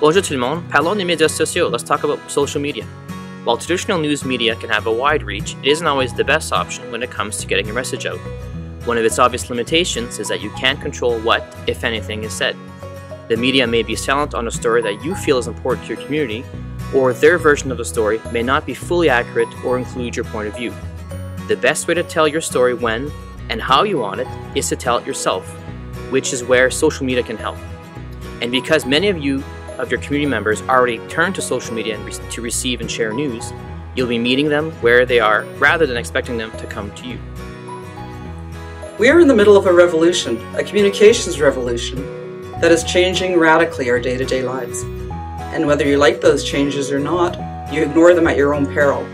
Bonjour tout le monde, parlons des médias sociaux. Let's talk about social media. While traditional news media can have a wide reach, it isn't always the best option when it comes to getting your message out. One of its obvious limitations is that you can't control what, if anything, is said. The media may be silent on a story that you feel is important to your community, or their version of the story may not be fully accurate or include your point of view. The best way to tell your story when and how you want it is to tell it yourself, which is where social media can help. And because many of you of your community members already turn to social media re to receive and share news, you'll be meeting them where they are rather than expecting them to come to you. We are in the middle of a revolution, a communications revolution, that is changing radically our day to day lives. And whether you like those changes or not, you ignore them at your own peril.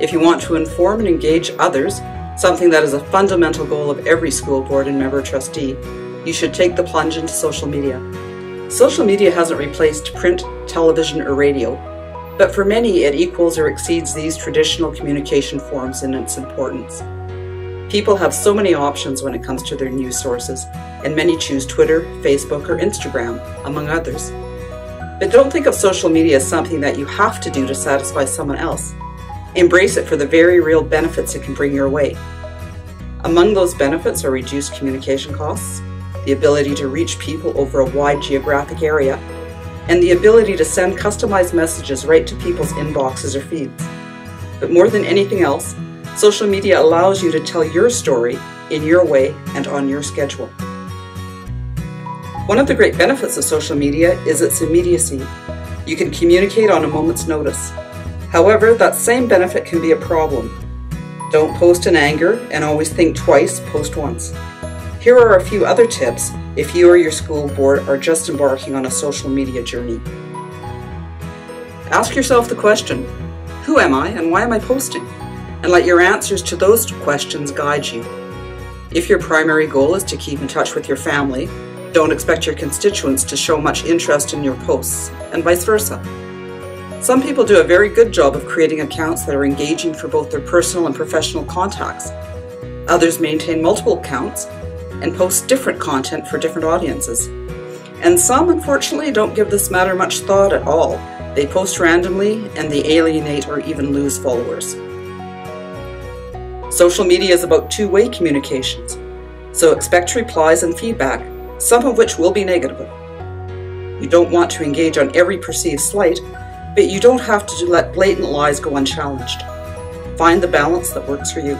If you want to inform and engage others, something that is a fundamental goal of every school board and member trustee, you should take the plunge into social media. Social media hasn't replaced print, television, or radio, but for many it equals or exceeds these traditional communication forms in its importance. People have so many options when it comes to their news sources, and many choose Twitter, Facebook, or Instagram, among others. But don't think of social media as something that you have to do to satisfy someone else. Embrace it for the very real benefits it can bring your way. Among those benefits are reduced communication costs, the ability to reach people over a wide geographic area, and the ability to send customized messages right to people's inboxes or feeds. But more than anything else, Social media allows you to tell your story in your way and on your schedule. One of the great benefits of social media is its immediacy. You can communicate on a moment's notice. However, that same benefit can be a problem. Don't post in anger and always think twice, post once. Here are a few other tips if you or your school board are just embarking on a social media journey. Ask yourself the question, who am I and why am I posting? and let your answers to those questions guide you. If your primary goal is to keep in touch with your family, don't expect your constituents to show much interest in your posts, and vice versa. Some people do a very good job of creating accounts that are engaging for both their personal and professional contacts. Others maintain multiple accounts and post different content for different audiences. And some, unfortunately, don't give this matter much thought at all. They post randomly and they alienate or even lose followers. Social media is about two-way communications, so expect replies and feedback, some of which will be negative. You don't want to engage on every perceived slight, but you don't have to let blatant lies go unchallenged. Find the balance that works for you.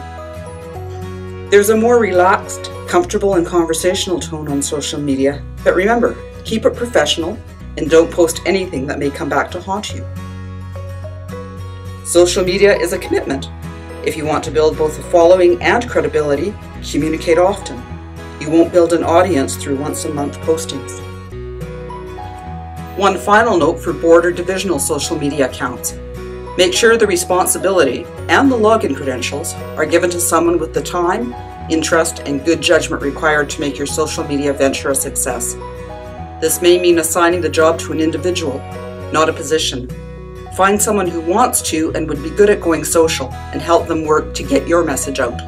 There's a more relaxed, comfortable, and conversational tone on social media, but remember, keep it professional and don't post anything that may come back to haunt you. Social media is a commitment, if you want to build both a following and credibility, communicate often. You won't build an audience through once a month postings. One final note for board or divisional social media accounts. Make sure the responsibility and the login credentials are given to someone with the time, interest, and good judgment required to make your social media venture a success. This may mean assigning the job to an individual, not a position, Find someone who wants to and would be good at going social and help them work to get your message out.